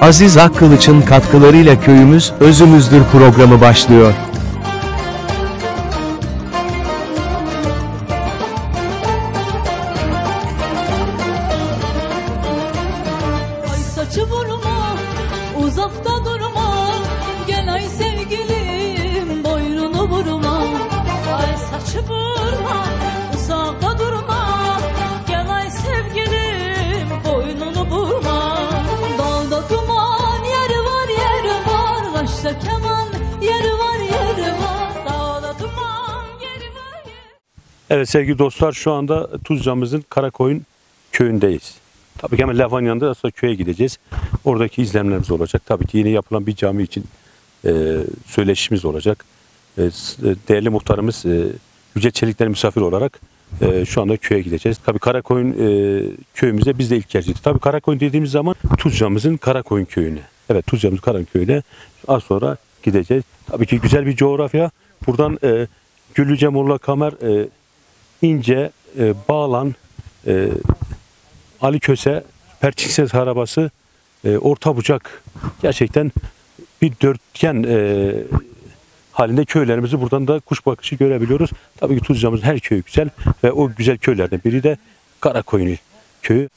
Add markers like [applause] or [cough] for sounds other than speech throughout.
Aziz Akkılıç'ın katkılarıyla köyümüz özümüzdür programı başlıyor. Evet sevgili dostlar şu anda Tuzca'mızın Karakoyun köyündeyiz. Tabii ki hemen Lafan yanında aslında köye gideceğiz. Oradaki izlemlerimiz olacak. Tabii ki yeni yapılan bir cami için e, söyleşimiz olacak. E, e, değerli muhtarımız e, Yüce Çelikler misafir olarak e, şu anda köye gideceğiz. Tabii Karakoyun e, köyümüze biz de ilk gittik. Tabii Karakoyun dediğimiz zaman Tuzca'mızın Karakoyun köyüne. Evet Tuzca'mızın Karakoyun köyüne az sonra gideceğiz. Tabii ki güzel bir coğrafya. Buradan e, Güllüce Molla Kamer e, İnce, e, Bağlan, e, Ali Köse, Perçinses Harabası, e, Orta Bucak gerçekten bir dörtgen e, halinde köylerimizi buradan da kuş bakışı görebiliyoruz. Tabii ki Tuzca'mızın her köyü güzel ve o güzel köylerden biri de Karakoyun köyü.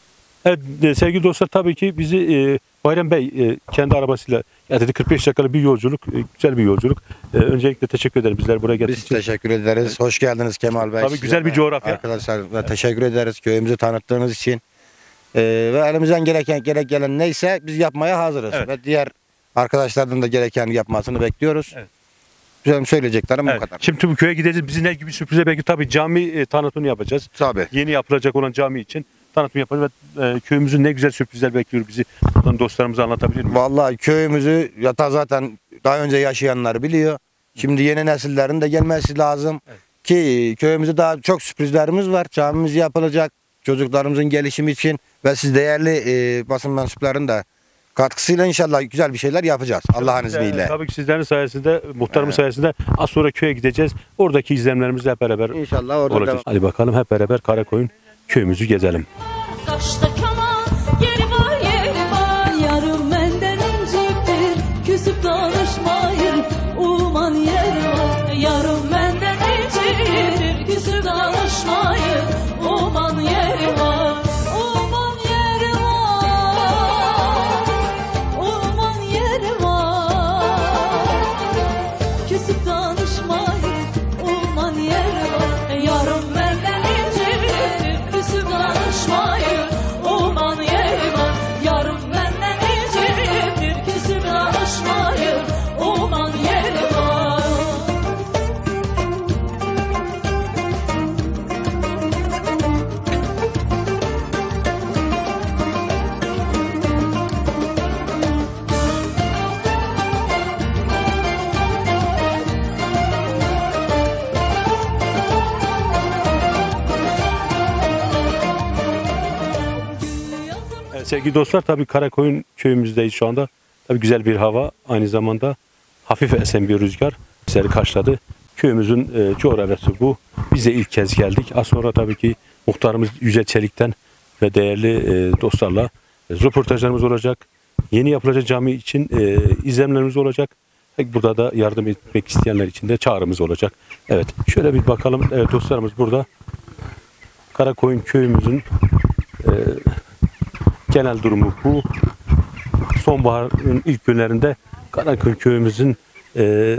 Evet e, sevgili dostlar tabii ki bizi e, Bayram Bey e, kendi arabasıyla getirdi. 45 dakikalık bir yolculuk, e, güzel bir yolculuk. E, öncelikle teşekkür ederim bizler buraya geldiğiniz Biz için. teşekkür ederiz. Hoş geldiniz Kemal Bey. Tabii Size güzel bir de coğrafya. Arkadaşlar da teşekkür ederiz köyümüzü tanıttığınız için. Ee, ve elimizden gereken gerek gelen neyse biz yapmaya hazırız. Evet. Ve diğer arkadaşlardan da gereken yapmasını bekliyoruz. Evet. Benim söyleyeceklerim Evet. bu kadar. Şimdi bu köye gideceğiz. Bizi ne gibi sürprize belki tabii cami e, tanıtımını yapacağız. Tabii. Yeni yapılacak olan cami için tanıtım yapacağız ve e, köyümüzün ne güzel sürprizler bekliyor bizi. Buradan dostlarımıza anlatabilir miyim? Vallahi köyümüzü yata zaten daha önce yaşayanlar biliyor. Şimdi yeni nesillerin de gelmesi lazım. Ki köyümüzde daha çok sürprizlerimiz var. Camimiz yapılacak. Çocuklarımızın gelişimi için ve siz değerli e, basın mensuplarının da katkısıyla inşallah güzel bir şeyler yapacağız. Allah'ın izniyle. Tabii ki sizlerin sayesinde, muhtarımın sayesinde az sonra köye gideceğiz. Oradaki izlemlerimizi hep beraber İnşallah orada olacağız. Hadi bakalım hep beraber Karakoyun köyümüzü gezelim. get sevgili dostlar tabii Karakoyun köyümüzdeyiz şu anda. Tabii güzel bir hava. Aynı zamanda hafif esen bir rüzgar bizleri karşıladı. Köyümüzün e, coğrafyası bu. Biz de ilk kez geldik. Az sonra tabii ki muhtarımız Yüce Çelik'ten ve değerli e, dostlarla e, röportajlarımız olacak. Yeni yapılacak cami için e, izlemlerimiz olacak. E, Burada da yardım etmek isteyenler için de çağrımız olacak. Evet şöyle bir bakalım. Evet, dostlarımız burada. Karakoyun köyümüzün e, genel durumu bu. Sonbaharın ilk günlerinde Karaköy köyümüzün e,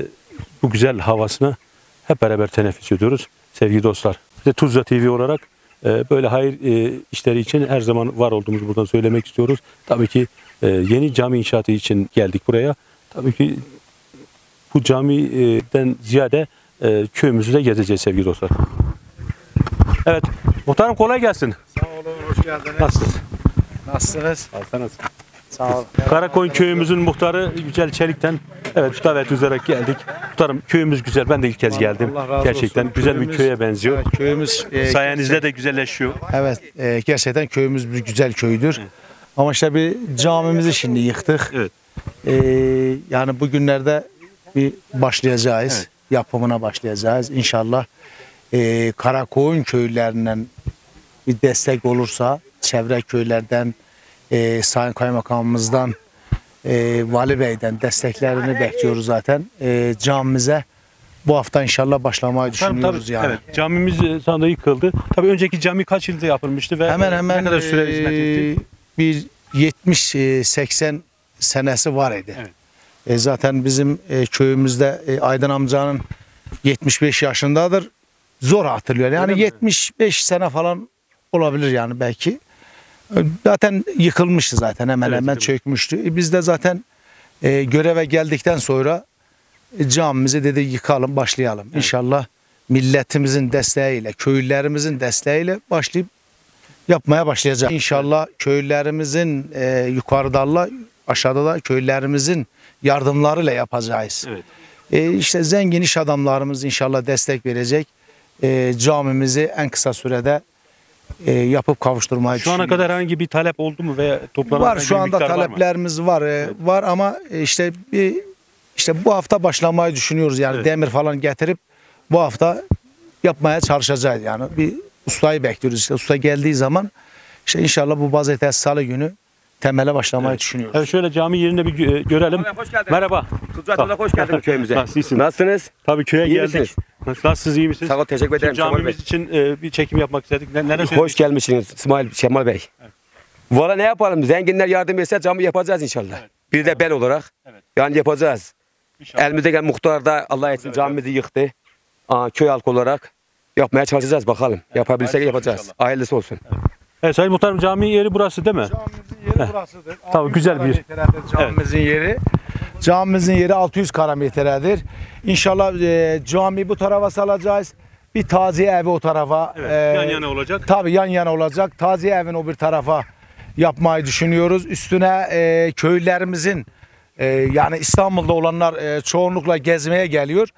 bu güzel havasına hep beraber teneffüs ediyoruz sevgili dostlar. Biz de Tuzla TV olarak e, böyle hayır e, işleri için her zaman var olduğumuzu buradan söylemek istiyoruz. Tabii ki e, yeni cami inşaatı için geldik buraya. Tabii ki bu camiden ziyade e, köyümüzü de gezeceğiz sevgili dostlar. Evet, muhtarım kolay gelsin. Sağ olun, hoş geldiniz. Nasılsınız? Nasılsınız? Nasılsınız? Sağ olun. Karakoyun köyümüzün muhtarı Yücel Çelik'ten evet davet üzerek geldik. Muhtarım köyümüz güzel. Ben de ilk kez geldim. Allah razı Gerçekten olsun. güzel bir Köyümüz- köye benziyor. Evet, köyümüz e, Sayenizde de güzelleşiyor. Evet, e, gerçekten köyümüz bir güzel köydür. Ama işte bir camimizi şimdi yıktık. Evet. E, yani bugünlerde bir başlayacağız. Yapımına başlayacağız. İnşallah e, Karakoyun köylerinden bir destek olursa çevre köylerden e, Sayın Kaymakamımızdan e, Vali Bey'den desteklerini bekliyoruz zaten. E, camimize bu hafta inşallah başlamayı düşünüyoruz tabii. yani. Evet, camimiz e, şu anda yıkıldı. Tabii önceki cami kaç yılda yapılmıştı ve Hemen e, hemen ne kadar süre hizmet etti? e, bir 70-80 senesi var idi. Evet. E, zaten bizim e, köyümüzde e, Aydın amcanın 75 yaşındadır. Zor hatırlıyor. Yani Öyle mi? 75 sene falan olabilir yani belki. Zaten yıkılmıştı zaten hemen Evet, hemen çökmüştü. E, biz de zaten e, göreve geldikten sonra e, camimizi dedi yıkalım başlayalım. İnşallah milletimizin desteğiyle, köylülerimizin desteğiyle başlayıp yapmaya başlayacağız. İnşallah köylerimizin e, yukarıda aşağıda da köylerimizin yardımlarıyla yapacağız. Evet. E, işte zengin iş adamlarımız inşallah destek verecek. E, camimizi en kısa sürede e, yapıp kavuşturmayı Şu ana kadar herhangi bir talep oldu mu veya toplanan var herhangi şu bir anda miktar var mı? taleplerimiz var. e, Var ama e, işte bir işte bu hafta başlamayı düşünüyoruz. Yani Evet. demir falan getirip bu hafta yapmaya çalışacağız yani. Bir ustayı bekliyoruz işte. Usta geldiği zaman işte inşallah bu pazartesi salı günü temele başlamayı Evet. düşünüyoruz. Evet şöyle cami yerinde bir gö- görelim. Hoş geldin. Merhaba. Tuzla Tuzla hoş geldin köyümüze. Nasılsın? Nasılsınız? Tabii köye İyi geldik. misiniz? Nasıl- Nasılsınız iyi misiniz? Sağ ol teşekkür ederim. Şimdi camimiz için e, bir çekim yapmak istedik. Ne, Hoş gelmişsiniz İsmail Kemal Bey. Valla ne yapalım? Zenginler yardım etse camı yapacağız inşallah. Bir de ben olarak. Evet. Yani yapacağız. İnşallah. Elimizde gelen muhtar da Allah etsin camimizi yıktı. Aa, köy halkı olarak yapmaya çalışacağız bakalım. Yapabilirsek hayırlısı yapacağız. olsun Hayırlısı olsun. Evet Sayın Muhtarım cami yeri burası değil mi? Camimizin yeri burasıdır. Tabii, 600 güzel bir- Camimizin yeri. Camimizin yeri 600 karametredir. İnşallah e, cami bu tarafa salacağız. Bir taziye evi o tarafa. Evet, e, yan yana olacak. Tabii yan yana olacak. Taziye evin o bir tarafa yapmayı düşünüyoruz. Üstüne e, köylülerimizin e, yani İstanbul'da olanlar e, çoğunlukla gezmeye geliyor.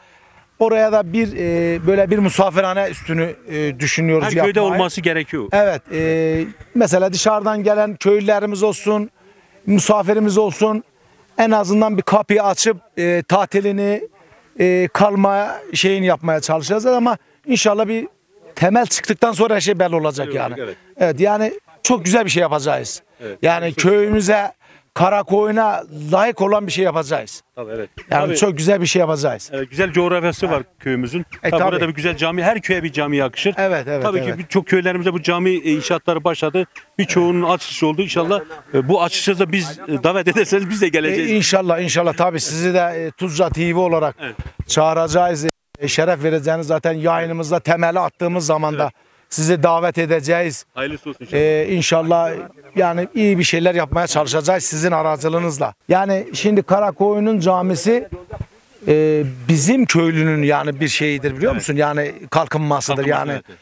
Oraya da bir e, böyle bir misafirhane üstünü e, düşünüyoruz Her köyde yapmayı. olması gerekiyor. Evet. e, mesela dışarıdan gelen köylülerimiz olsun, misafirimiz olsun. En azından bir kapıyı açıp e, tatilini e, kalma şeyini yapmaya çalışacağız ama inşallah bir temel çıktıktan sonra her şey belli olacak yani. evet. Evet yani çok güzel bir şey yapacağız. Evet. Yani köyümüze, Karakoyun'a layık olan bir şey yapacağız. Tabii evet. Yani Tabii, çok güzel bir şey yapacağız. evet, güzel coğrafyası var köyümüzün. E, tabii, tabii. Burada bir güzel cami, her köye bir cami yakışır. Evet, evet, Tabii evet. ki birçok köylerimizde bu cami e, inşaatları başladı. Birçoğunun açılışı oldu. İnşallah e, bu açışa biz e, davet ederseniz biz de E, geleceğiz. inşallah inşallah tabii sizi de e, Tuzla TV olarak Evet. çağıracağız. E, şeref vereceğiniz zaten yayınımızda temeli attığımız zaman da sizi davet edeceğiz. Hayırlısı olsun inşallah. E, inşallah yani iyi bir şeyler yapmaya çalışacağız sizin aracılığınızla. Yani şimdi Karakoyun'un camisi e, bizim köylünün yani bir şeyidir biliyor musun? Yani kalkınmasıdır Kalkınması, yani. evet.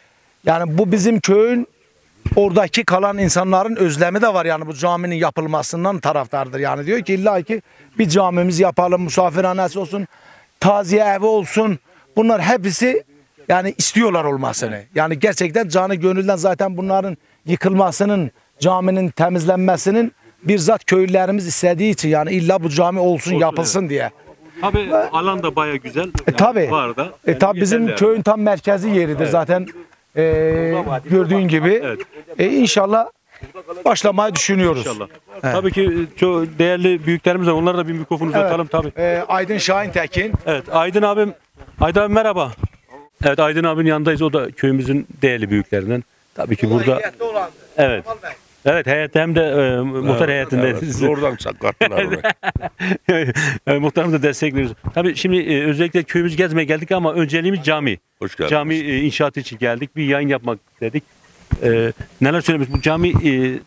Yani bu bizim köyün oradaki kalan insanların özlemi de var yani bu caminin yapılmasından taraftardır. Yani diyor ki illa ki bir camimiz yapalım, misafirhanesi olsun, taziye evi olsun. Bunlar hepsi yani istiyorlar olmasını. Yani gerçekten canı gönülden zaten bunların yıkılmasının, caminin temizlenmesinin bir zat köylülerimiz istediği için yani illa bu cami olsun, yapılsın diye. Tabii alan da baya güzel. E tabi. Var da. E Yani tabi bizim yeterli köyün tam merkezi yeridir zaten. E, gördüğün gibi. Evet. E, inşallah başlamayı düşünüyoruz. İnşallah. Tabii ki çok değerli büyüklerimiz var. Onlara da bir mikrofon uzatalım tabii. E, Aydın Şahin Tekin. Evet Aydın abim. Aydın abim merhaba. Evet Aydın abinin yanındayız. O da köyümüzün değerli büyüklerinden. Tabii ki burada. Evet. Evet heyette hem de e, muhtar heyetinde. Oradan sakattılar orayı. [laughs] e, muhtarımız da destekliyoruz. Tabii şimdi e, özellikle köyümüzü gezmeye geldik ama önceliğimiz cami. Hoş geldiniz. Cami e, inşaatı için geldik. Bir yayın yapmak istedik. E, neler söylemiş? Bu cami e,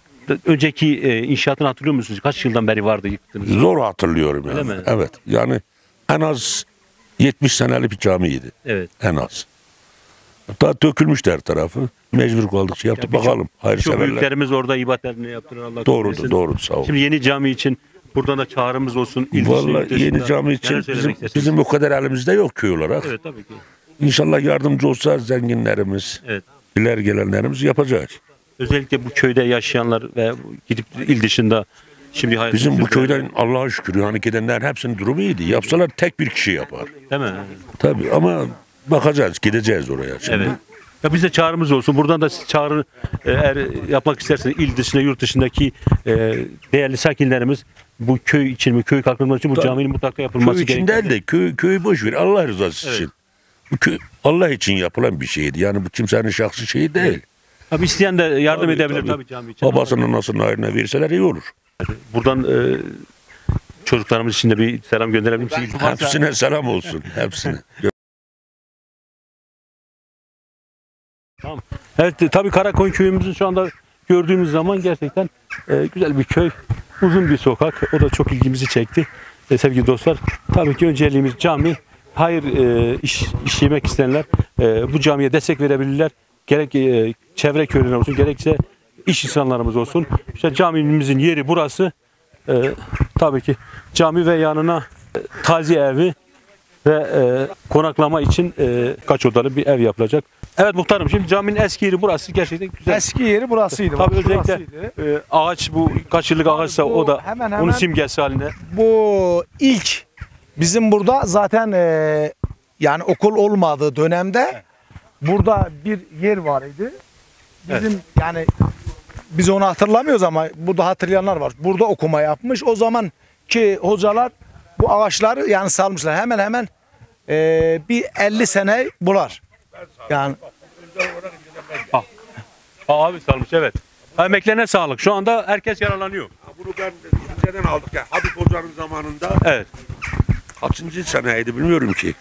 önceki e, inşaatını hatırlıyor musunuz? Kaç yıldan beri vardı yıktınız? Zor hatırlıyorum yani. Evet. Yani en az 70 senelik bir camiydi. Evet. En az. Hatta dökülmüştü her tarafı. Mecbur kaldık şey yaptık. birçok- Bakalım. Hayır Çok büyüklerimiz orada ibadetlerini yaptılar. Allah Doğrudur, doğrudur. Sağ ol. Şimdi yeni cami için buradan da çağrımız olsun. dışında. yeni cami için bizim, bizim o kadar elimizde yok köy olarak. Evet tabii ki. İnşallah yardımcı olsa zenginlerimiz, Evet. iler gelenlerimiz yapacağız. Özellikle bu köyde yaşayanlar ve gidip il dışında şimdi hayatını Bizim bu köyden Allah'a şükür yani gidenler hepsinin durumu iyiydi. Yapsalar tek bir kişi yapar. değil mi? Tabii ama bakacağız, gideceğiz oraya şimdi. Evet. Ya bize çağrımız olsun. Buradan da çağrı e, eğer yapmak isterseniz il dışında yurt dışındaki e, değerli sakinlerimiz bu köy için mi köy kalkınması için bu caminin mutlaka yapılması Köy için gerekiyor. değil de köy, köyü boş ver. Allah rızası Evet. için. Bu köy Allah için yapılan bir şeydi. Yani bu kimsenin şahsi şeyi değil. Tabii isteyen de yardım Tabii, edebilir tabii. tabii, cami için. Babasının anasının ayrına verseler iyi olur. Buradan e, çocuklarımız için de bir selam gönderebilir misiniz? Hepsine selam olsun. Hepsine. Evet e, tabii Karakoyun köyümüzün şu anda gördüğümüz zaman gerçekten e, güzel bir köy. Uzun bir sokak. O da çok ilgimizi çekti. E, sevgili dostlar tabii ki önceliğimiz cami. Hayır e, iş, işlemek isteyenler e, bu camiye destek verebilirler. Gerek e, çevre köyler olsun gerekse iş insanlarımız olsun. İşte camimizin yeri burası. E, tabii ki cami ve yanına e, taziye evi ve e, konaklama için e, kaç odalı bir ev yapılacak. Evet muhtarım şimdi caminin eski yeri burası gerçekten güzel. Eski yeri burasıydı. Tabii bak, özellikle e, ağaç bu kaç yıllık ağaçsa bu o da hemen onun hemen- simgesi haline. Bu ilk bizim burada zaten e, yani okul olmadığı dönemde burada bir yer var idi. Bizim yani biz onu hatırlamıyoruz ama burada hatırlayanlar var. Burada okuma yapmış. O zaman ki hocalar bu ağaçları yani salmışlar. Hemen hemen e, bir 50 sene bular. Yani Aa, abi salmış evet. Ha, Emeklerine sağlık. Şu anda herkes yararlanıyor. Bunu ben Rize'den aldık ya. Habib Hoca'nın zamanında Evet. kaçıncı seneydi bilmiyorum ki.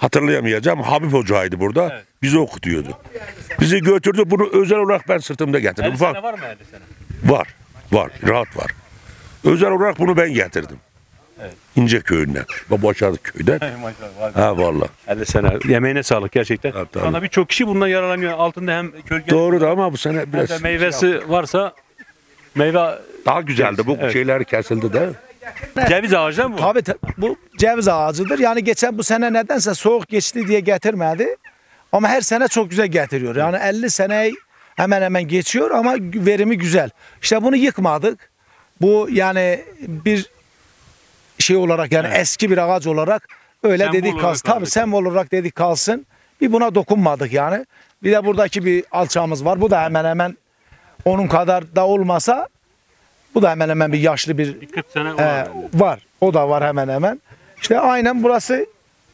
Hatırlayamayacağım. Habib Hoca'ydı burada. Evet. Bizi okutuyordu. Bizi götürdü. Bunu özel olarak ben sırtımda getirdim. 50 Ufak sene var mı 50 sene? var. Var. Rahat var. Özel olarak bunu ben getirdim. Evet. İnce köyünden. Başardık köyden. [laughs] Maşallah. Ha vallahi. 50 sene. Yemeğine sağlık gerçekten. Evet, Şu anda birçok kişi bundan yararlanıyor. Altında hem gölge Doğru da ama bu sene biraz meyvesi varsa meyve daha güzeldi. Bu Evet. şeyler kesildi de. Ceviz ağacı mi bu? Tabii ta- bu ceviz ağacıdır. Yani geçen bu sene nedense soğuk geçti diye getirmedi. Ama her sene çok güzel getiriyor. Yani 50 sene hemen hemen geçiyor ama verimi güzel. İşte bunu yıkmadık. Bu yani bir şey olarak yani eski bir ağaç olarak öyle Sembol dedik kalsın. Tabii sembol olarak dedik kalsın. Bir buna dokunmadık yani. Bir de buradaki bir alçağımız var. Bu da hemen hemen onun kadar da olmasa bu da hemen hemen bir yaşlı bir 40 sene ee, var. var. O da var hemen hemen. İşte aynen burası.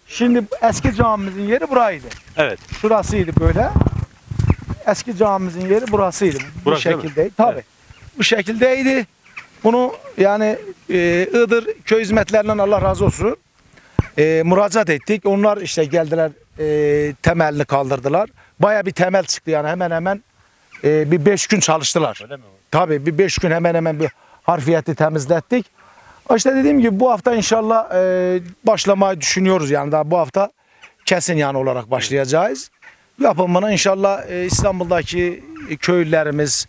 Şimdi eski camimizin yeri buraydı. Evet. Şurasıydı böyle. Eski camimizin yeri burasıydı. Bu Burası mi? şekildeydi. Tabii. Evet. Bu şekildeydi. Bunu yani e, Iğdır köy hizmetlerinden Allah razı olsun. E, müracaat ettik. Onlar işte geldiler e, temelini kaldırdılar. Baya bir temel çıktı yani hemen hemen e, bir beş gün çalıştılar. Öyle mi? Tabii bir beş gün hemen hemen bir harfiyeti temizlettik. İşte dediğim gibi bu hafta inşallah e, başlamayı düşünüyoruz yani daha bu hafta kesin yani olarak başlayacağız. Yapımına inşallah e, İstanbul'daki köylülerimiz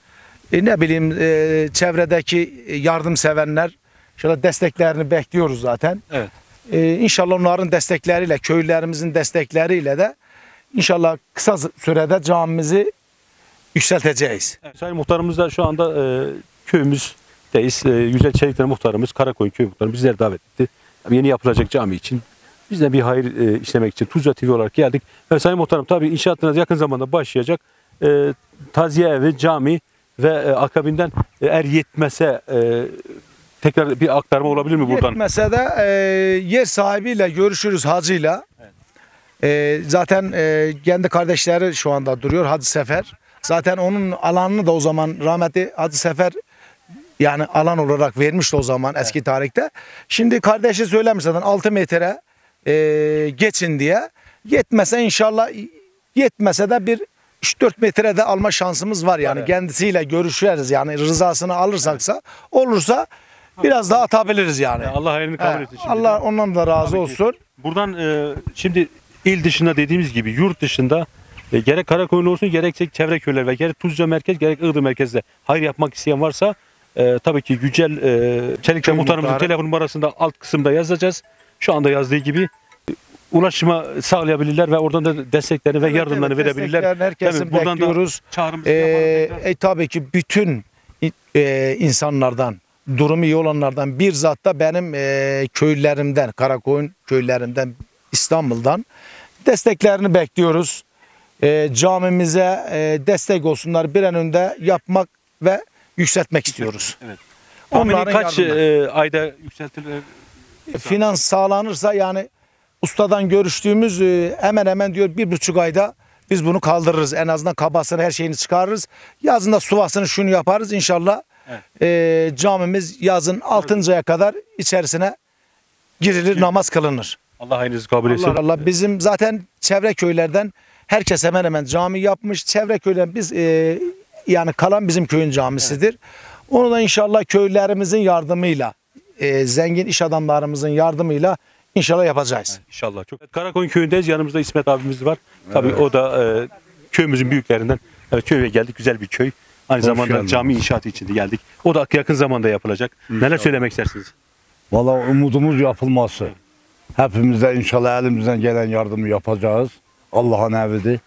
e, ne bileyim e, çevredeki yardımsevenler inşallah desteklerini bekliyoruz zaten. Evet. E, inşallah onların destekleriyle köylülerimizin destekleriyle de inşallah kısa sürede camimizi yükselteceğiz. Evet, Sayın muhtarımız da şu anda e, köyümüzdeyiz. E, Yücel Çelikler muhtarımız, Karakoyun köy muhtarı bizleri davet etti. Yeni yapılacak cami için. Biz de bir hayır e, işlemek için Tuzla TV olarak geldik. Ve Sayın muhtarım tabii inşaatınız yakın zamanda başlayacak. E, taziye evi, cami ve e, akabinden e, er yetmese e, tekrar bir aktarma olabilir mi buradan? Yetmese de e, yer sahibiyle görüşürüz hacıyla. E, zaten e, kendi kardeşleri şu anda duruyor Hacı Sefer. Zaten onun alanını da o zaman rahmetli Hacı Sefer yani alan olarak vermişti o zaman eski tarihte. Şimdi kardeşi söylemiş zaten 6 metre e, geçin diye. Yetmese inşallah yetmese de bir 3-4 metrede alma şansımız var yani. Kendisiyle görüşeriz yani rızasını alırsaksa olursa biraz daha atabiliriz yani. Allah hayrını kabul etsin. şimdi. Allah ondan da razı Tabii ki. olsun. Buradan e, şimdi il dışında dediğimiz gibi yurt dışında e, gerek Karakoyun olsun gerekse çevre köyler ve gerek Tuzca merkez gerek Iğdır merkezde hayır yapmak isteyen varsa e, tabii ki Yücel e, Çelikçe muhtarımızın muhtarı. telefon numarasında alt kısımda yazacağız. Şu anda yazdığı gibi e, ulaşıma sağlayabilirler ve oradan da desteklerini ve Evet, yardımlarını evet, verebilirler. herkesin? Buradan da bekliyoruz. çağrımızı Ee, e, tabii ki bütün e, insanlardan, durumu iyi olanlardan bir zat da benim e, köylülerimden, Karakoyun köylerinden, İstanbul'dan desteklerini bekliyoruz. E, camimize e, destek olsunlar. Bir an önde yapmak ve yükseltmek istiyoruz. Tahmini Onların kaç e, ayda yükseltilir? finans sağlanırsa yani ustadan görüştüğümüz e, hemen hemen diyor bir buçuk ayda biz bunu kaldırırız. En azından kabasını her şeyini çıkarırız. Yazında suvasını şunu yaparız inşallah. e, camimiz yazın 6. aya kadar içerisine girilir namaz kılınır. Allah hayrınızı kabul etsin. Allah Allah bizim zaten çevre köylerden herkes hemen hemen cami yapmış. Çevre köyler biz e, yani kalan bizim köyün camisidir. Onu da inşallah köylerimizin yardımıyla e, zengin iş adamlarımızın yardımıyla inşallah yapacağız. İnşallah. Çok. Karakoyun köyündeyiz. Yanımızda İsmet abimiz var. Tabii o da e, köyümüzün büyüklerinden. Evet, köye geldik. Güzel bir köy. Aynı Hoş zamanda geldin. cami inşaatı için de geldik. O da yakın zamanda yapılacak. Neler söylemek istersiniz? Valla umudumuz yapılması. Hepimize inşallah elimizden gelen yardımı yapacağız. Allah'ın evidir.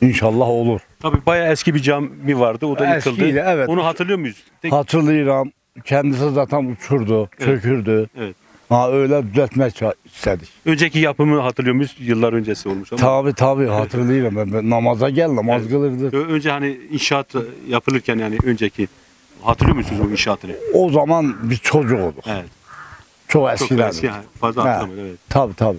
İnşallah olur. Tabii bayağı eski bir cami vardı. O da yıkıldı. Eskiydi, evet. Onu hatırlıyor muyuz? Tek- Hatırlıyorum. Kendisi zaten uçurdu, çökürdü. Evet. Ha öyle düzeltmek ça- istedik. Önceki yapımı hatırlıyor muyuz? Yıllar öncesi olmuş ama. Tabi tabi hatırlıyorum. Ben, ben namaza gel namaz Evet. kılırdı. Ö- Önce hani inşaat yapılırken yani önceki hatırlıyor musunuz o inşaatını? O zaman biz çocuk olduk. Evet. Çok Çok eskiden. eski. yani, Fazla Ha. hatırlamıyorum. Evet. Tabi tabi.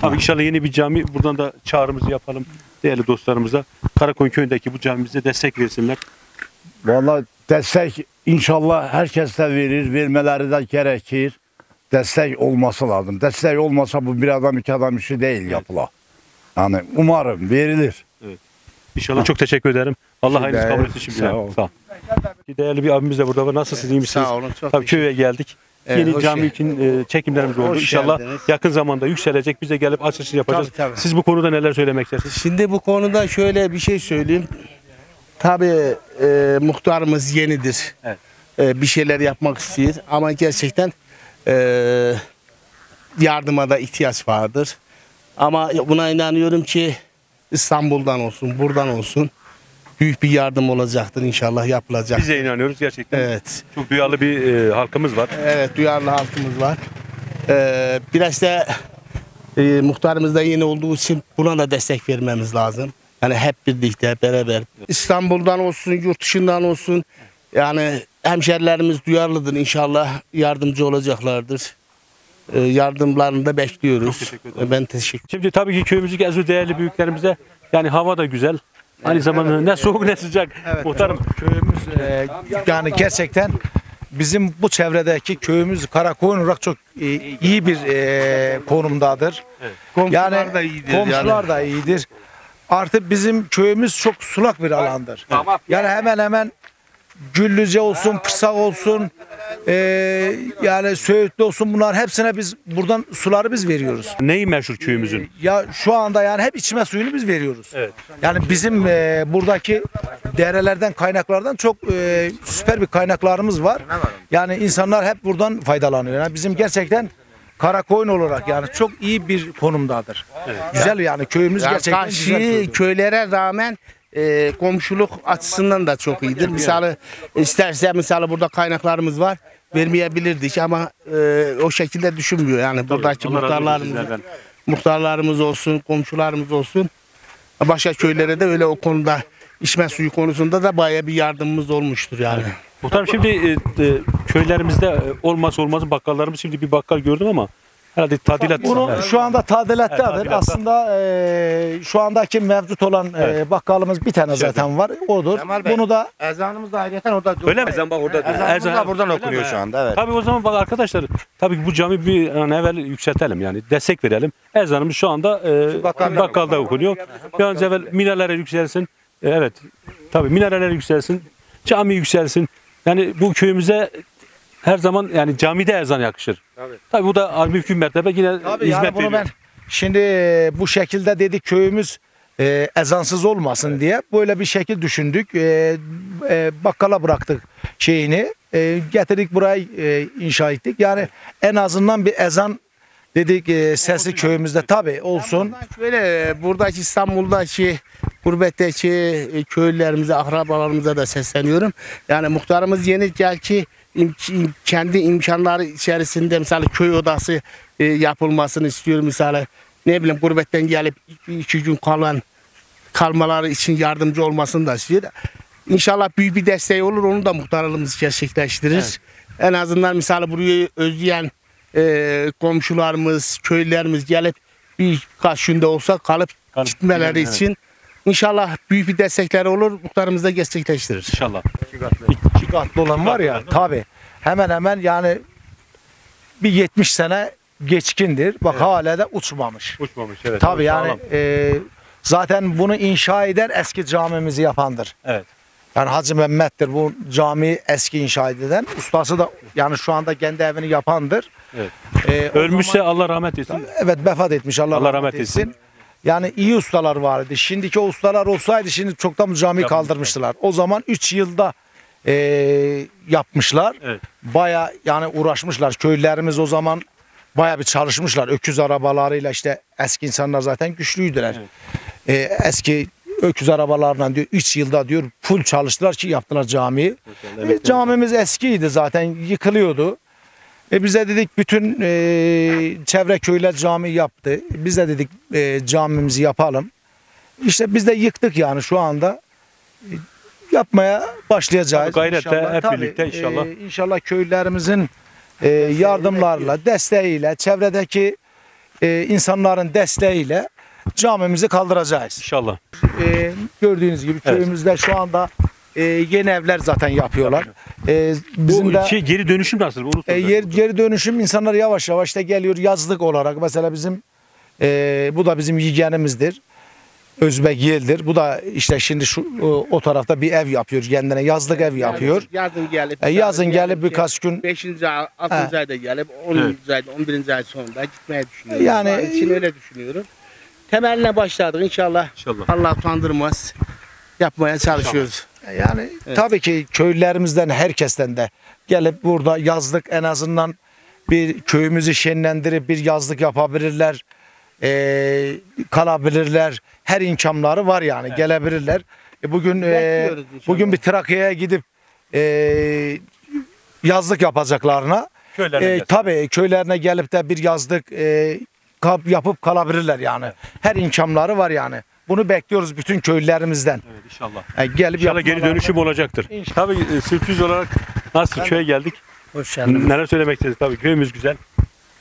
Tabii inşallah yeni bir cami. Buradan da çağrımızı yapalım değerli dostlarımıza. Karakoyun köyündeki bu camimize destek versinler. Valla destek inşallah herkes de verir. Vermeleri de gerekir. Destek olması lazım. Destek olmasa bu bir adam iki adam işi değil yapıla. Yani umarım verilir. İnşallah çok teşekkür ederim. Allah de- kabul etsin şimdiden. Sağ ol. Sağ ol. Değerli bir abimiz de burada var. Nasılsınız? iyi misiniz? Sağ olun, çok Tabii köye geldik. Evet, Yeni hoş cami gel- için e, çekimlerimiz oldu. Hoş İnşallah geldiniz. yakın zamanda yükselecek. Bize gelip açılışını yapacağız. Tabii, tabii. Siz bu konuda neler söylemek istersiniz? Şimdi bu konuda şöyle bir şey söyleyeyim. Tabii e, muhtarımız yenidir. Evet. E, bir şeyler yapmak istiyor ama gerçekten e, yardıma da ihtiyaç vardır. Ama buna inanıyorum ki İstanbul'dan olsun, buradan olsun büyük bir yardım olacaktır inşallah yapılacak. Bize inanıyoruz gerçekten. Evet. Çok duyarlı bir e, halkımız var. Evet duyarlı halkımız var. Ee, biraz da e, muhtarımız da yeni olduğu için buna da destek vermemiz lazım. Yani hep birlikte beraber. İstanbul'dan olsun, yurt dışından olsun. Yani hemşerilerimiz duyarlıdır inşallah yardımcı olacaklardır. Ee, yardımlarını da bekliyoruz. Çok teşekkür ederim. Ben teşekkür Şimdi tabii ki köyümüzü geziyor değerli büyüklerimize. Yani hava da güzel. Aynı zamanda ne soğuk ne sıcak. Muhtarım Köyümüz e, yani gerçekten bizim bu çevredeki köyümüz Karakoyun olarak çok e, iyi bir e, konumdadır. Komşular yani da iyidir komşular yani. da iyidir. Artık bizim köyümüz çok sulak bir alandır. Yani hemen hemen Güllüce olsun, Pırsak olsun, e, yani Söğütlü olsun bunlar hepsine biz buradan suları biz veriyoruz. neyi meşhur köyümüzün? Ya şu anda yani hep içme suyunu biz veriyoruz. Evet. Yani bizim e, buradaki derelerden kaynaklardan çok e, süper bir kaynaklarımız var. Yani insanlar hep buradan faydalanıyor. Yani bizim gerçekten Karakoyun olarak yani çok iyi bir konumdadır. Güzel yani köyümüz Ya gerçekten karşı güzel. köylere rağmen e, komşuluk açısından da çok iyidir. Misali isterse misali burada kaynaklarımız var vermeyebilirdik ama e, o şekilde düşünmüyor. Yani buradaki Allah muhtarlarımız, muhtarlarımız olsun, komşularımız olsun. Başka köylere de öyle o konuda içme suyu konusunda da bayağı bir yardımımız olmuştur yani. Muhtarım şimdi e, e, köylerimizde e, olmazsa olmaz bakkallarımız şimdi bir bakkal gördüm ama herhalde tadilat. Bunu Evet. şu anda Evet, tadilattadır. tadilatta. Aslında e, şu andaki mevcut olan e, bakkalımız bir tane zaten var. Odur. Kemal Bey. Bunu da Ezanımız da ayrıyeten orada Öyle mi? Ezan bak orada. Ezanımız Ezan- da buradan Öyle okunuyor mi? şu anda evet. Tabii o zaman bak arkadaşlar tabii ki bu cami bir an evvel yükseltelim yani destek verelim. Ezanımız şu anda e, bakkalda bakkalda okunuyor. Bir an evvel minarelere yükselsin. E, evet. Tabii minarelere yükselsin. Cami yükselsin. Yani bu köyümüze her zaman yani camide ezan yakışır. Tabii, bu da mümkün mertebe yine Tabii hizmet yani bunu veriyor. ben şimdi e, bu şekilde dedik köyümüz e, ezansız olmasın diye böyle bir şekil düşündük. E, e, bakkala bıraktık şeyini. E, getirdik burayı e, inşa ettik. Yani en azından bir ezan dedik e, sesi köyümüzde tabii olsun. Şöyle buradaki İstanbul'daki gurbetteki e, köylülerimize, akrabalarımıza da sesleniyorum. Yani muhtarımız yeni gel ki im- im- kendi imkanları içerisinde mesela köy odası e, yapılmasını istiyor. Mesela ne bileyim gurbetten gelip iki, iki gün kalan kalmaları için yardımcı olmasını da istiyor. İnşallah büyük bir desteği olur onu da muhtarlığımız gerçekleştirir. En azından misali burayı özleyen e, komşularımız, köylülerimiz gelip birkaç günde olsa kalıp, Kalıp gitmeleri gidelim, için inşallah büyük bir destekleri olur muhtarımız da gerçekleştirir. İnşallah. İki katlı olan var ya tabi hemen hemen yani bir 70 sene geçkindir. Bak hala da uçmamış. Uçmamış evet. Tabi yani e, zaten bunu inşa eden eski camimizi yapandır. Evet. Yani Hacı Mehmet'tir bu camiyi eski inşa eden. Ustası da yani şu anda kendi evini yapandır. Evet. E, o Ölmüşse zaman- Allah rahmet etsin. evet vefat etmiş Allah, Allah rahmet, rahmet etsin. etsin. Yani iyi ustalar vardı. Şimdiki o ustalar olsaydı şimdi çoktan bu camiyi Yapmışlar. kaldırmıştılar. O zaman 3 yılda e, yapmışlar. Evet. Baya yani uğraşmışlar. Köylülerimiz o zaman baya bir çalışmışlar. Öküz arabalarıyla işte eski insanlar zaten güçlüydüler. E, eski öküz arabalarla diyor 3 yılda diyor full çalıştılar ki yaptılar camiyi. E, camimiz eskiydi zaten yıkılıyordu. E bize dedik bütün e, çevre köyler cami yaptı. Biz de dedik e, camimizi yapalım. İşte biz de yıktık yani şu anda. E, yapmaya başlayacağız. Tabii gayretle İnşallah. hep Tabii, birlikte inşallah. E, inşallah köylerimizin e, yardımlarla, desteğiyle, çevredeki e, insanların desteğiyle camimizi kaldıracağız. İnşallah. E, gördüğünüz gibi Evet. köyümüzde şu anda e, yeni evler zaten yapıyorlar. E, bizim Bu de şey, geri dönüşüm nasıl? Onu e, yer, geri dönüşüm insanlar yavaş yavaş da geliyor yazlık olarak. Mesela bizim e, bu da bizim yeğenimizdir. Özbek Yel'dir. Bu da işte şimdi şu o, tarafta bir ev yapıyor. Kendine yazlık ev yapıyor. Yazın gelip E, yazın gelip birkaç gün 5. ay, 6. ayda gelip 10. ayda 11. ay sonunda gitmeye düşünüyorum. Yani- Yani için öyle düşünüyorum. Temeline başladık inşallah. İnşallah. Allah utandırmaz. Yapmaya çalışıyoruz. Yani tabii ki köylülerimizden herkesten de gelip burada yazlık en azından bir köyümüzü şenlendirip bir yazlık yapabilirler. e, kalabilirler. Her imkanları var yani gelebilirler. E, bugün e, bugün bir Trakya'ya gidip e, yazlık yapacaklarına Köylerine e, tabii köylerine gelip de bir yazlık e, yapıp kalabilirler yani. Her imkanları var yani. Bunu bekliyoruz bütün köylülerimizden. Evet inşallah. E, gelip İnşallah geri dönüşüm olacaktır. İnşallah. Tabii e, sürpriz olarak nasıl köye geldik? Hoş geldiniz. Neler söylemek isteriz? Tabii köyümüz güzel.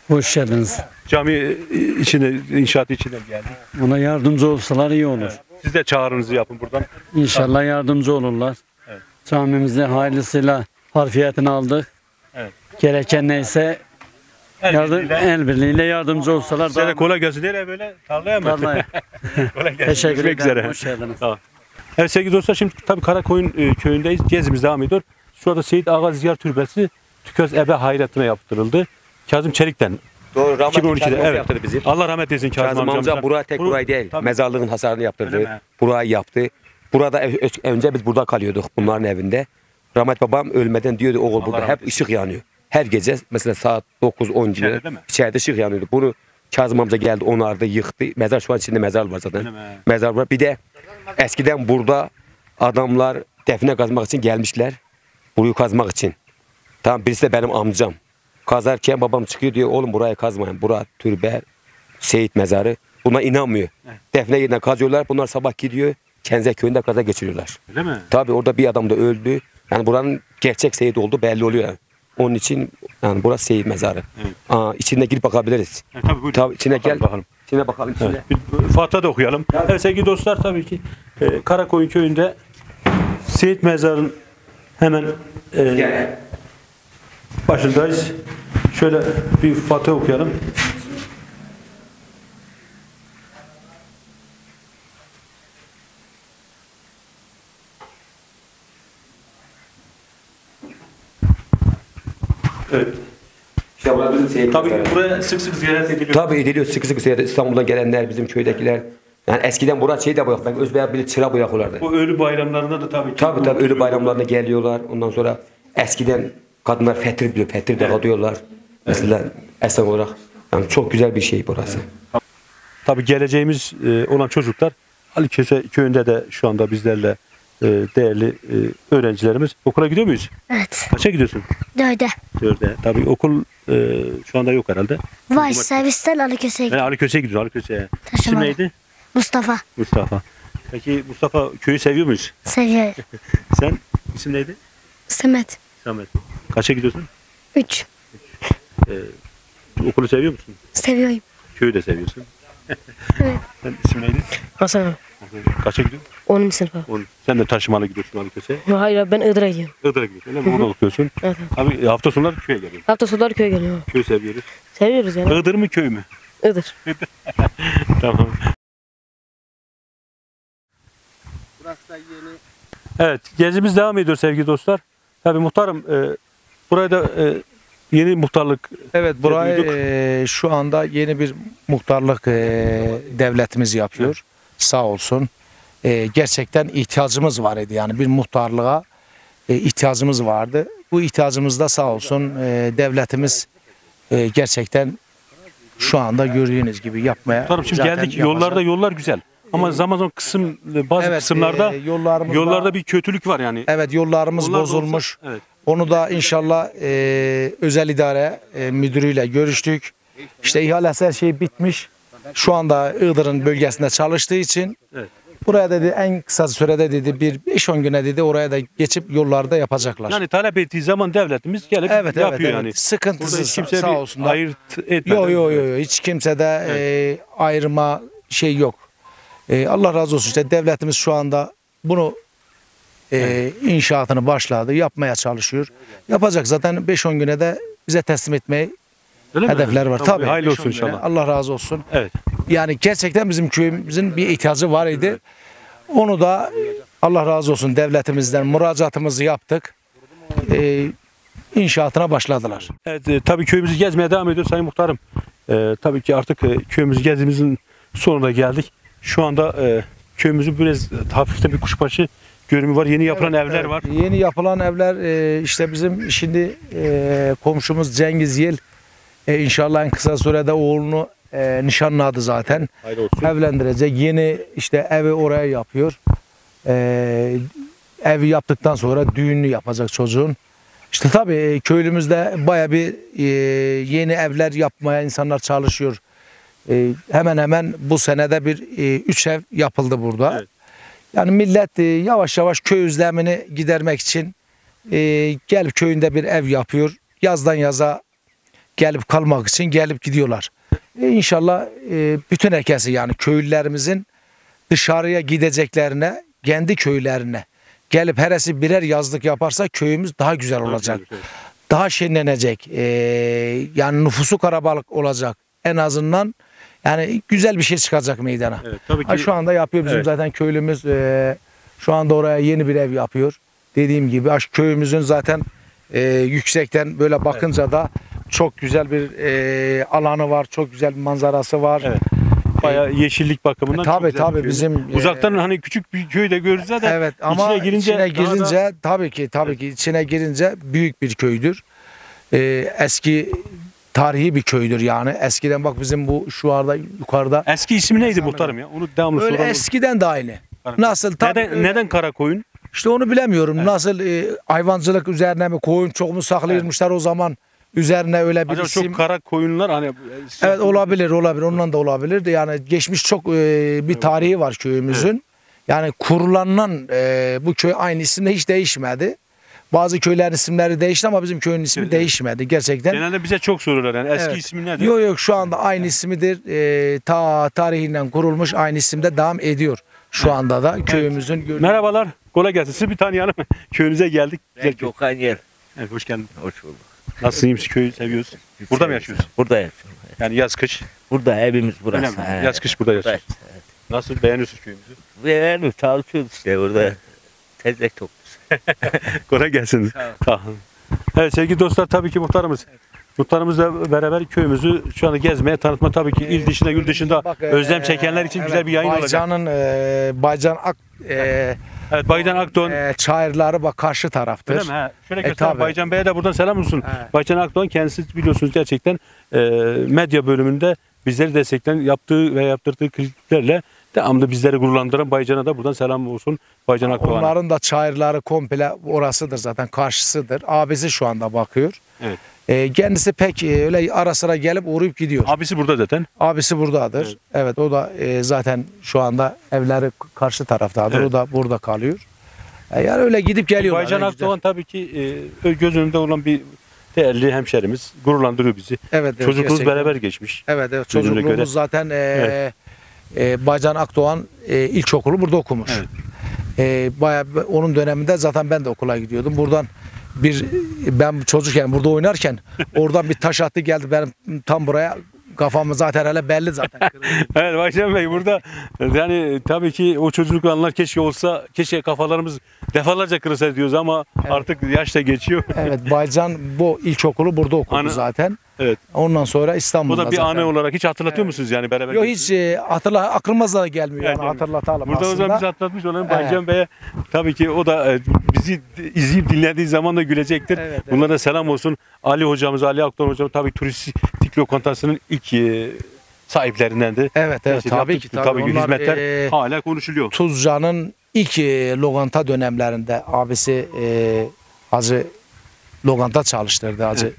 Hoş geldiniz. Cami e, içine, inşaatı içine geldik. Buna yardımcı olsalar iyi olur. Siz de çağrınızı yapın buradan. İnşallah yardımcı olurlar. Evet. Camimizi hayırlısıyla harfiyetini aldık. Evet. Gereken neyse yardım, birliğiyle. el birliğiyle yardımcı olsalar Size de daha kolay gelsin. Nereye böyle? Tarlaya mı? Tarlaya. [laughs] kolay gelsin. Teşekkür ederim. Hoş geldiniz. Tamam. Evet sevgili dostlar şimdi tabii Karakoyun e, köyündeyiz. Gezimiz devam ediyor. Şurada Seyit Ağa Ziyar Türbesi Tüköz Ebe Hayrettin'e yaptırıldı. Kazım Çelik'ten. Doğru rahmetli 2012'de Kazım evet. yaptırdı bizi. Allah rahmet eylesin Kazım, Kazım amcamıza. amca buraya tek Bunu- burayı değil. Tabii. Mezarlığın hasarını yaptırdı. Burayı yaptı. Burada ev- ö- önce biz burada kalıyorduk bunların evinde. Rahmet babam ölmeden diyordu oğul Allah burada hep ışık yanıyor. Her gece mesela saat 9-10 gibi İçeride değil mi? içeride ışık yanıyordu. Bunu Kazım amca geldi onardı yıktı. Mezar şu an içinde mezar var zaten. Öyle mi? Mezar var. Bir de eskiden burada adamlar defne kazmak için gelmişler. Burayı kazmak için. Tamam birisi de benim amcam. Kazarken babam çıkıyor diyor oğlum burayı kazmayın. Bura türbe, Seyit mezarı. Buna inanmıyor. Defne yerine kazıyorlar. Bunlar sabah gidiyor. Kenze köyünde kaza geçiriyorlar. Öyle mi? Tabi orada bir adam da öldü. Yani buranın gerçek Seyit olduğu belli oluyor. Yani. Onun için yani burası Seyit mezarı. Evet. Aa, içine girip bakabiliriz. Evet, tabii buyurun. Tabii içine Bakalım, gel. Bakalım. İçine bakalım içine. Evet, bir Fatih'a da okuyalım. Evet sevgili dostlar tabii ki e, Karakoyun köyünde Seyit Mezarı'nın hemen e, Gel. başındayız. Şöyle bir Fatih okuyalım. Evet. İşte Tabii buraya sık sık ziyaret ediliyor. Tabii ediliyor sıkı sıkı seyrediyor. İstanbul'dan gelenler bizim köydekiler. Yani eskiden burası şey de boyak. Ben Özbeyaz bile çıra boyaklardı. Bu ölü bayramlarında da tabii. Tabii tabii ölü bayramlarına geliyorlar. Ondan sonra eskiden kadınlar fetir biliyor. Fetir de alıyorlar. Mesela esen olarak. Yani çok güzel bir şey burası. Tabii geleceğimiz e, olan çocuklar Ali Köse köyünde de şu anda bizlerle e, değerli e, öğrencilerimiz. Okula gidiyor muyuz? Evet. Kaça gidiyorsun? Dörde. Dörde. Tabii okul e, şu anda yok herhalde. Var servisten Alıköse'ye Ben Ali Köse'ye gidiyorum. Ali Köse'ye. İsim Taşımalı. neydi? Mustafa. Mustafa. Peki Mustafa köyü seviyor muyuz? Seviyorum. [laughs] Sen isim neydi? Samet. Samet. Kaça gidiyorsun? 3. Okulu seviyor musun? Seviyorum. Köyü de seviyorsun. Evet. [laughs] Sen isim neydi? Hasan Kaça gidiyorsun? 10. sınıfa. On. Sen de taşımalı gidiyorsun Alıköse. Hayır ben Iğdır'a gidiyorum. Iğdır'a gidiyorsun öyle mi? Orada okuyorsun. Evet. Abi hafta sonları köye geliyorsun. Hafta sonları köye geliyorum. Köyü seviyoruz. Seviyoruz yani. Iğdır mı köy mü? Iğdır. [laughs] Tamam. Evet, gezimiz devam ediyor sevgili dostlar. Tabii muhtarım, e, buraya da e, yeni muhtarlık Evet burayı e, şu anda yeni bir muhtarlık e, devletimiz yapıyor. Sağ olsun. E, gerçekten ihtiyacımız var idi yani bir muhtarlığa e, ihtiyacımız vardı. Bu ihtiyacımız da sağ olsun e, devletimiz e, gerçekten şu anda gördüğünüz gibi yapmaya Muhtarım şimdi zaten geldik, yapacak. yollarda yollar güzel. Ama zaman zaman kısım, bazı Evet, kısımlarda e, yollarda da- bir kötülük var yani. Evet yollarımız Onlar da olsa- bozulmuş. evet. Onu da inşallah e, özel idare e, müdürüyle görüştük. İşte ihalesi her şey bitmiş. Şu anda Iğdır'ın bölgesinde çalıştığı için Evet. buraya dedi en kısa sürede dedi bir 5-10 güne dedi oraya da geçip yollarda yapacaklar. Yani talep ettiği zaman devletimiz gelip evet evet, yapıyor evet. yani. Burada Sıkıntısız hiç kimse sağ olsunlar. ayırt etmeden. Yok yok yok hiç kimsede e, ayrıma şey yok. E, Allah razı olsun işte devletimiz şu anda bunu e, inşaatını başladı yapmaya çalışıyor. Yapacak zaten 5-10 güne de bize teslim etmeyi Öyle mi? hedefler var. Tamam, Tabii. Hayırlı 5-10 olsun inşallah. Allah razı olsun. Evet. Yani gerçekten bizim köyümüzün bir ihtiyacı var idi. Onu da Allah razı olsun devletimizden müracaatımızı yaptık. E, inşaatına başladılar. Evet, e, tabii köyümüzü gezmeye devam ediyor Sayın Muhtarım. E, tabii ki artık e, köyümüzü gezimizin sonuna geldik. Şu anda e, köyümüzün biraz hafifte bir kuşbaşı görünümü var. Yeni yapılan evler Evet, var. Yeni yapılan evler e, işte bizim şimdi e, komşumuz Cengiz Yel e, inşallah en kısa sürede oğlunu e, nişanladı zaten. Evlendirecek. Yeni işte evi oraya yapıyor. E, evi yaptıktan sonra düğününü yapacak çocuğun. İşte tabii e, köylümüzde baya bir e, yeni evler yapmaya insanlar çalışıyor. E, hemen hemen bu senede bir e, üç ev yapıldı burada. Evet. Yani millet e, yavaş yavaş köy özlemini gidermek için e, gelip köyünde bir ev yapıyor. Yazdan yaza gelip kalmak için gelip gidiyorlar. E, inşallah e, bütün herkesi yani köylülerimizin dışarıya gideceklerine, kendi köylerine gelip heresi birer yazlık yaparsa köyümüz daha güzel olacak. Evet. Daha şenlenecek. E, yani nüfusu karabalık olacak. En azından yani güzel bir şey çıkacak meydana. Evet, tabii ki Ha, şu anda yapıyor bizim Evet. zaten köylümüz. e, şu anda oraya yeni bir ev yapıyor. Dediğim gibi köyümüzün zaten e, yüksekten böyle bakınca da çok güzel bir e, alanı var. Çok güzel bir manzarası var. Evet. bayağı yeşillik bakımından E, çok tabii, güzel bir tabii, köy. bizim, e, uzaktan hani küçük bir köyde görürüz de Evet ama içine girince, içine girince da- tabii ki tabii ki içine girince büyük bir köydür. E, eski tarihi bir köydür yani. Eskiden bak bizim bu şu anda yukarıda eski ismi neydi muhtarım ya? Onu devamlı öyle soralım. eskiden de aynı. Karakoyun. Nasıl tabii neden, öyle- neden Karakoyun? İşte onu bilemiyorum. Nasıl e, hayvancılık üzerine mi koyun çok mu saklıyormuşlar o zaman üzerine öyle bir Acaba isim. çok kara koyunlar hani Evet olabilir olabilir ondan da olabilir. Yani geçmiş çok e, bir tarihi var köyümüzün. Yani kurulandan e, bu köy aynı isimde hiç değişmedi. Bazı köylerin isimleri değişti ama bizim köyün ismi Evet. değişmedi gerçekten. Genelde bize çok soruyorlar yani eski Evet. ismi nedir? Yok yok şu anda aynı ismidir. E, ta tarihinden kurulmuş aynı isimde devam ediyor. Şu anda da köyümüzün gördüğünüz- Merhabalar. Kolay gelsin. Sizi bir tanıyalım. [laughs] Köyünüze geldik. Köy. Gökhan Yer. Evet, hoş geldin. Hoş bulduk. Nasılsın? iyi misin? Köyü seviyoruz. Burada mı yaşıyorsun? Burada yaşıyorum. Yani yaz kış. Burada evimiz burası. Öyle mi? He. Yaz kış burada Burası. yaşıyorsun. Nasıl beğeniyorsun köyümüzü? Ve çalışıyoruz işte burada. Tezek topluyoruz. [laughs] Kolay gelsin. Sağ olun. Evet sevgili dostlar tabii ki muhtarımız. Muhtarımızla beraber köyümüzü şu anda gezmeye, tanıtma tabii ki il dışında, yurt dışında Bak, e, özlem çekenler için güzel bir yayın olacak. Baycan'ın e, Baycan Ak e, Evet Baycan Akdoğan. e, çayırları bak karşı taraftır. Öyle mi? Ha, şöyle E, göstereyim. tabii. Baycan Bey'e de buradan selam olsun. He. Baycan Akdoğan kendisi biliyorsunuz gerçekten e, medya bölümünde bizleri destekleyen yaptığı ve yaptırdığı kliplerle devamlı bizleri gururlandıran Baycan'a da buradan selam olsun. Baycan Akdoğan'a. Onların da çayırları komple orasıdır zaten karşısıdır. Abisi şu anda bakıyor. Evet. E, kendisi pek e, öyle ara sıra gelip uğrayıp gidiyor. Abisi burada zaten. Abisi buradadır. Evet. Evet, o da e, zaten şu anda evleri karşı taraftadır. Evet. O da burada kalıyor. E, yani öyle gidip geliyorlar. Baycan. Akdoğan tabii ki e, göz önünde olan bir değerli hemşerimiz. Gururlandırıyor bizi. Evet, evet, Çocukluğumuz beraber geçmiş. Evet, evet. Çocukluğumuz göre. zaten e, Evet. e, Baycan Akdoğan e, ilkokulu burada okumuş. Evet. E, bayağı onun döneminde zaten ben de okula gidiyordum. Buradan bir ben çocukken burada oynarken oradan bir taş attı geldi benim tam buraya kafamı zaten hele belli zaten. [laughs] Evet Baycan Bey burada yani tabii ki o çocukluk anılar keşke olsa keşke kafalarımız defalarca kırılsa diyoruz ama artık yaş da geçiyor. evet Baycan bu ilkokulu burada okudu Anı- zaten. Evet. Ondan sonra Bu İstanbul'da da bir zaten. anı olarak hiç hatırlatıyor musunuz yani beraber? Yok hiç e, hatırla aklımıza da gelmiyor yani, Yani hatırlatalım Burada o aslında. zaman biz hatırlatmış olalım Baycan Bey'e. Tabii ki o da e, bizi izleyip dinlediği zaman da gülecektir. Evet, evet. Bunlara da selam olsun. Ali hocamız, Ali Aktan hocam tabii turistik lokantasının ilk e, sahiplerindendi. Evet evet Gerçekten tabii ki tabii. ki Onlar, hizmetler e, hala konuşuluyor. Tuzca'nın ilk e, lokanta dönemlerinde abisi e, Hacı lokanta çalıştırdı Hacı.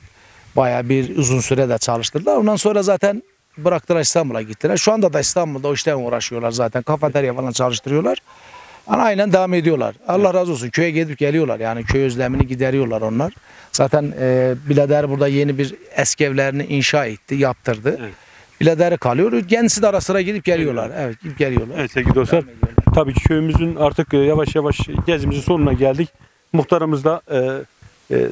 Bayağı bir uzun süre de çalıştırdılar. Ondan sonra zaten bıraktılar İstanbul'a gittiler. Şu anda da İstanbul'da o işten uğraşıyorlar zaten. Kafeterya falan çalıştırıyorlar. Yani aynen devam ediyorlar. Allah razı olsun. Köye gidip geliyorlar. Yani köy özlemini gideriyorlar onlar. Zaten e, Bilader burada yeni bir eski evlerini inşa etti, yaptırdı. Evet. Bilader'e kalıyor. Kendisi de ara sıra gidip geliyorlar. Evet, gidip geliyorlar. Evet sevgili dostlar. Tabii ki köyümüzün artık e, yavaş yavaş gezimizin sonuna geldik. Muhtarımız da e, e,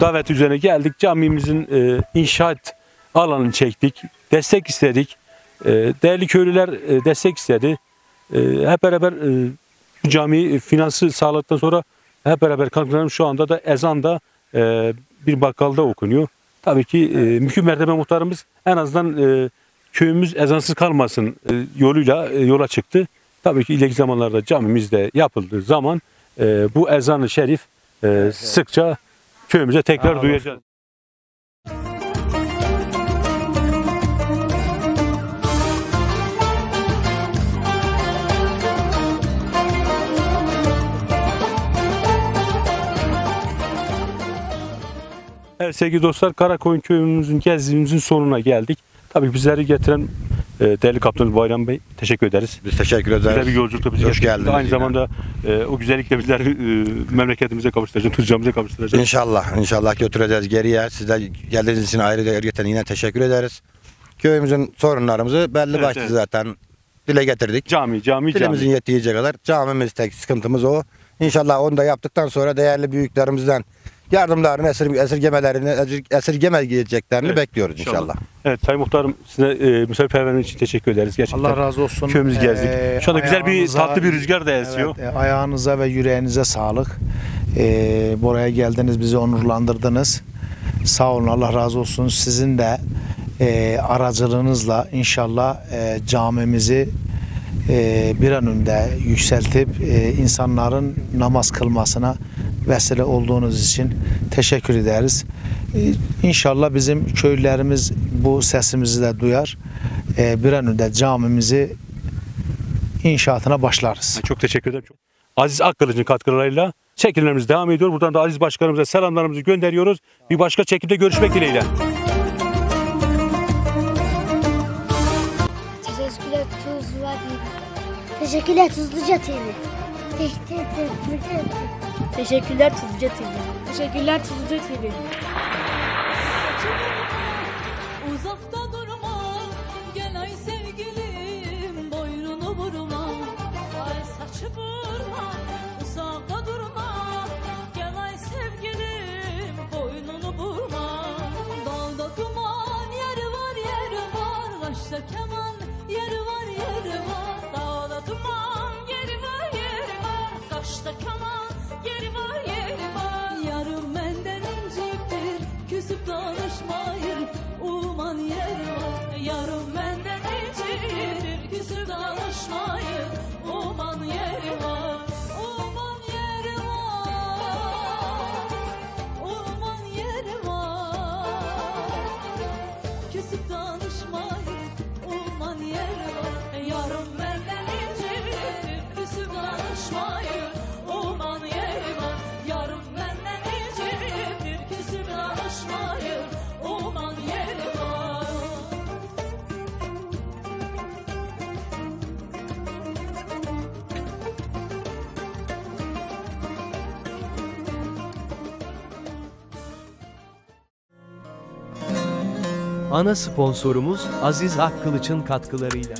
davet üzerine geldik. Camimizin e, inşaat alanını çektik. Destek istedik. E, değerli köylüler e, destek istedi. E, hep beraber e, bu camiyi finansı sağladıktan sonra hep beraber kalkınalım. Şu anda da ezan da e, bir bakkalda okunuyor. Tabii ki e, mümkün mertebe muhtarımız en azından e, köyümüz ezansız kalmasın e, yoluyla e, yola çıktı. Tabii ki ileriki zamanlarda camimizde yapıldığı zaman e, bu ezanı şerif e, sıkça köyümüze tekrar Aa, duyacağız. Evet sevgili dostlar Karakoyun köyümüzün gezimizin sonuna geldik. Tabii bizleri getiren değerli kaptanımız Bayram Bey teşekkür ederiz. Biz teşekkür ederiz. Güzel bir yolculukta bizi Hoş geldiniz Aynı yine. zamanda e, o güzellikle bizleri e, memleketimize kavuşturacak, Tuzca'mıza kavuşturacak. İnşallah, inşallah götüreceğiz geriye. Size geldiğiniz için ayrıca gerçekten yine teşekkür ederiz. Köyümüzün sorunlarımızı belli Evet, başlı evet. zaten dile getirdik. Cami, cami, Dilimizin cami. yettiğince kadar camimiz tek sıkıntımız o. İnşallah onu da yaptıktan sonra değerli büyüklerimizden yardımlarını esir, esirgemelerini esir, esirgemeyeceklerini Evet, bekliyoruz inşallah. inşallah. Evet Sayın Muhtarım size e, misafirperverliğiniz için teşekkür ederiz gerçekten. Allah razı olsun. Köyümüzü gezdik. Ee, Şu anda güzel bir tatlı bir rüzgar da esiyor. Evet, e, ayağınıza ve yüreğinize sağlık. Ee, buraya geldiniz, bizi onurlandırdınız. Sağ olun, Allah razı olsun. Sizin de e, aracılığınızla inşallah e, camimizi e, bir an önce yükseltip e, insanların namaz kılmasına vesile olduğunuz için teşekkür ederiz. E, İnşallah bizim köylülerimiz bu sesimizi de duyar. E, bir an önce camimizi inşaatına başlarız. Çok teşekkür ederim. Çok- Aziz Akkılıç'ın katkılarıyla çekimlerimiz devam ediyor. Buradan da Aziz Başkanımıza selamlarımızı gönderiyoruz. Bir başka çekimde görüşmek dileğiyle. Teşekkürler Tuzla TV. Teşekkürler Tuzluca TV. Teşekkürler Tuzluca TV. Teşekkürler Tuzluca TV. Uzakta Ana sponsorumuz Aziz Akkılıç'ın katkılarıyla.